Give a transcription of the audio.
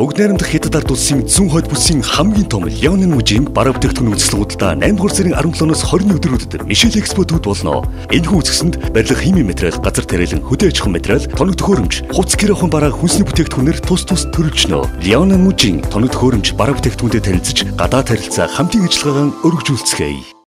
бүгд найрамдах хятад ард улсын зүүн хойд бүсийн хамгийн том Леонин мужийн бараа бүтээгдэхүүн үзэсгэлэн худалдаа 8 дугаар сарын 17-оос 20-ны өдрүүдэд Мишель Экспо төвд болно. Энэхүү үзэсгэлэнд барилга химийн материал, газар тариалан, хөдөө аж ахуйн материал, тоног төхөөрөмж, хувцс гэр ахуйн бараа хүнсний бүтээгдэхүүнээр тус тус төрөлжнө. Леонин мужийн тоног төхөөрөмж бараа бүтээгдэхүүнтэй танилцж гадаад харилцаа хамтын ажиллагаагаа өргөжүүлцгээе.